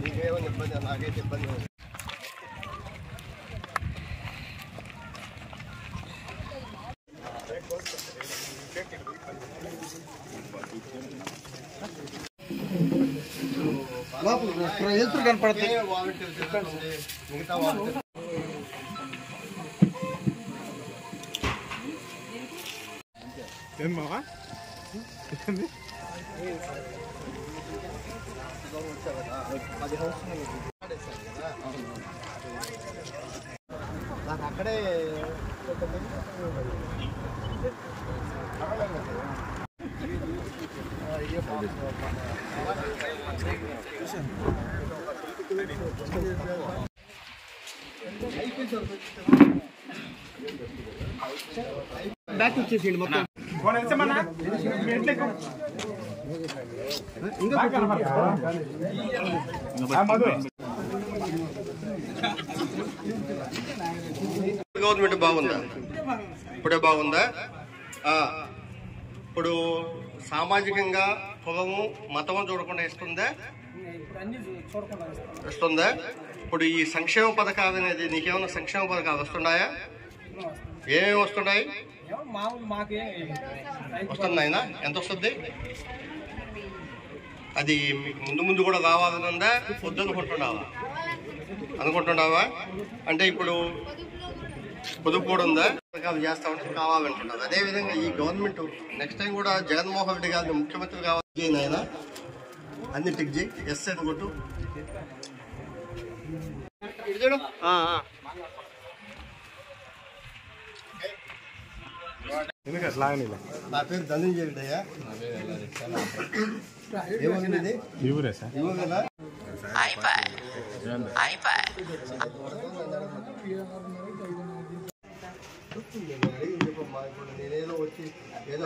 నీకేమైనా ఇబ్బంది నాకైతే ఇబ్బంది ఎదురు కనపడతాయి ఏ మిగతా వాలంటీర్ ఏం బావా బ్యాక్ వచ్చేసిండి మొత్తం గవర్నమెంట్ బాగుందా? ఇప్పుడే బాగుందా? ఇప్పుడు సామాజికంగా కులము మతము చూడకుండా ఇస్తుందా? ఇస్తుందా? ఇప్పుడు ఈ సంక్షేమ పథకాలు అనేది నీకేమైనా సంక్షేమ పథకాలు వస్తున్నాయా? ఏమేమి వస్తున్నాయి? మామూలు వస్తున్నాయినా? ఎంత వస్తుంది? అది మీకు ముందు ముందు కూడా కావాలని ఉందా వద్దనుకుంటున్నావా అనుకుంటున్నావా? అంటే ఇప్పుడు పొదుపు కూడా ఉందా? పథకాలు చేస్తామని కావాలనుకుంటున్నారు అదేవిధంగా ఈ గవర్నమెంట్ నెక్స్ట్ టైం కూడా జగన్మోహన్ రెడ్డి గారిని ముఖ్యమంత్రి కావాలి. ఆయన అన్ని టిక్ చేయి ఎస్ అని కొట్టు. నా పేరు ధనంజయ రెడ్డయ్యా కదా నేనేదో వచ్చి ఏదో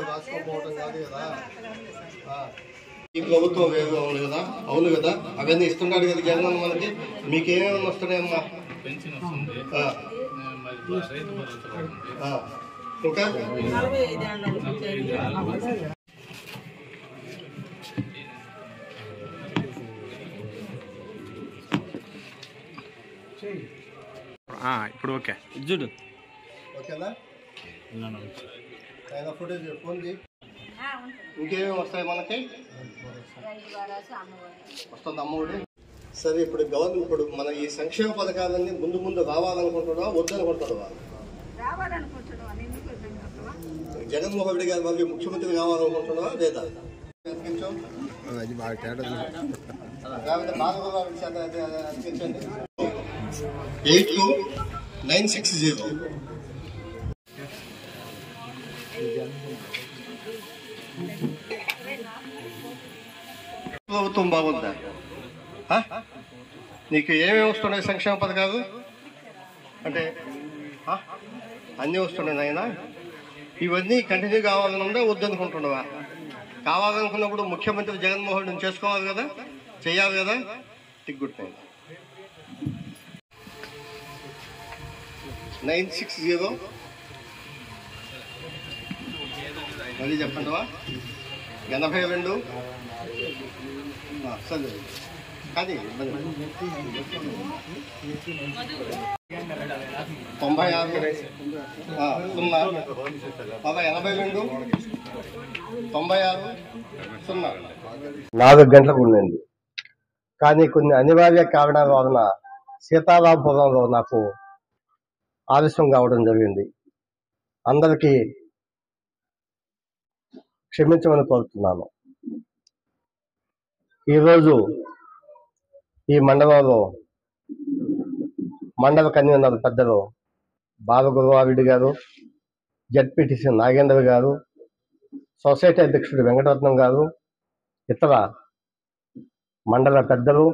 కాదు? కదా? ఆ. ఈ ప్రభుత్వం వేరు అవును కదా అవును కదా అవన్నీ ఇస్తున్నాడు కదా జగన్ మనకి మీకేమేమి వస్తున్నాయమ్మా. ఇంకా? ఇప్పుడు ఓకే. చూడు. ఓకేనా? ఆయన ఫోటోస్ ఫోన్ చేయి ఇంకేమేమి వస్తాయి మనకి? వస్తుంది అమ్మఒడి. సరే ఇప్పుడు గవర్నమెంట్ ఇప్పుడు మన ఈ సంక్షేమ పథకాలన్నీ ముందు ముందు రావాలనుకుంటున్నావా? వద్దనుకుంటున్నావా? జగన్మోహన్ రెడ్డి గారు మళ్ళీ ముఖ్యమంత్రి కావాలనుకుంటున్నావా లేదా? Eight two nine six zero. ప్రభుత్వం బాగుందా? నీకు ఏమేమి వస్తున్నాయి సంక్షేమ పథకాలు? అంటే అన్నీ వస్తున్నాయి నాయన. ఇవన్నీ కంటిన్యూ కావాలని ఉందా వద్దనుకుంటున్నావా? కావాలనుకున్నప్పుడు ముఖ్యమంత్రి జగన్మోహన్ రెడ్డి చేసుకోవాలి కదా? చేయాలి కదా? Tick good nine nine six zero మళ్ళీ చెప్పండివా ఎనభై రెండు? సరే. అది తొంభై ఆరు. సున్నా. పద ఎనభై రెండు? తొంభై ఆరు? సున్నా. నాలుగు గంటలకు ఉండండి. కానీ కొన్ని అనివార్య కారణాల వలన సీతారాంపురంలో నాకు ఆలస్యం కావడం జరిగింది. అందరికీ క్షమించమని కోరుతున్నాను. ఈరోజు ఈ మండలంలో మండల కన్వీనర్ పెద్దలు బాలగురువారెడ్డి గారు జడ్పీటీసీ నాగేంద్ర గారు సొసైటీ అధ్యక్షుడు వెంకటరత్నం గారు ఇతర మండల పెద్దలు